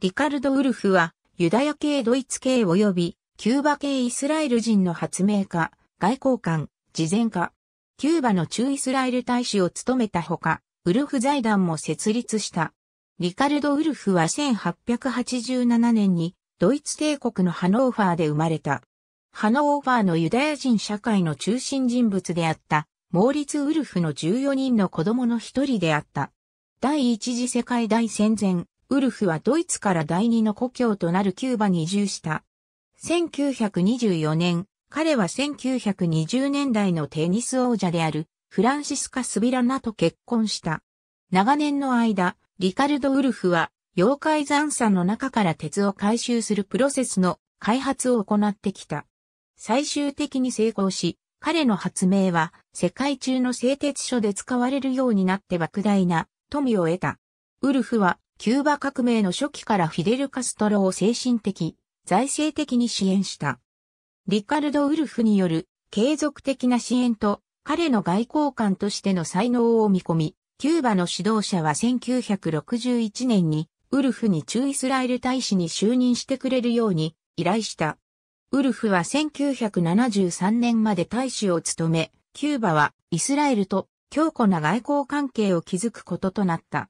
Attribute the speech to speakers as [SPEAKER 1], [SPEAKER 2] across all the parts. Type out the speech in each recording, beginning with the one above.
[SPEAKER 1] リカルド・ウルフは、ユダヤ系ドイツ系及び、キューバ系イスラエル人の発明家、外交官、慈善家。キューバの駐イスラエル大使を務めたほか、ウルフ財団も設立した。リカルド・ウルフは1887年にドイツ帝国のハノーファーで生まれた。ハノーファーのユダヤ人社会の中心人物であったモーリツ・ウルフの14人の子供の一人であった。第一次世界大戦前、ウルフはドイツから第二の故郷となるキューバに移住した。1924年、彼は1920年代のテニス王者であるフランシスカ・スビラナと結婚した。長年の間、リカルド・ウルフは妖怪残砂の中から鉄を回収するプロセスの開発を行ってきた。最終的に成功し、彼の発明は世界中の製鉄所で使われるようになって莫大な富を得た。ウルフはキューバ革命の初期からフィデル・カストロを精神的、財政的に支援した。リカルド・ウルフによる継続的な支援と彼の外交官としての才能を見込み、キューバの指導者は1961年にウルフに駐イスラエル大使に就任してくれるように依頼した。ウルフは1973年まで大使を務め、キューバはイスラエルと強固な外交関係を築くこととなった。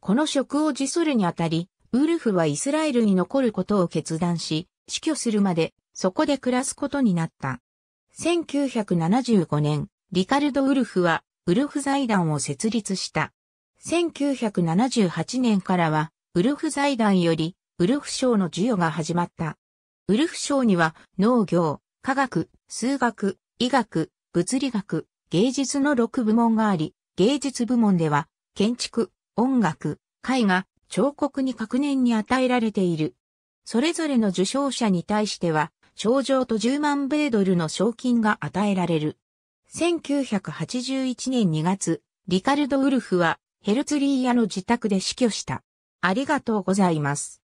[SPEAKER 1] この職を辞するにあたり、ウルフはイスラエルに残ることを決断し、死去するまでそこで暮らすことになった。1975年、リカルド・ウルフはウルフ財団を設立した。1978年からはウルフ財団よりウルフ賞の授与が始まった。ウルフ賞には農業、科学、数学、医学、物理学、芸術の6部門があり、芸術部門では建築、音楽、絵画、彫刻に各年に与えられている。それぞれの受賞者に対しては賞状と10万米ドルの賞金が与えられる。1981年2月、リカルド・ウルフはヘルツリーヤの自宅で死去した。ありがとうございます。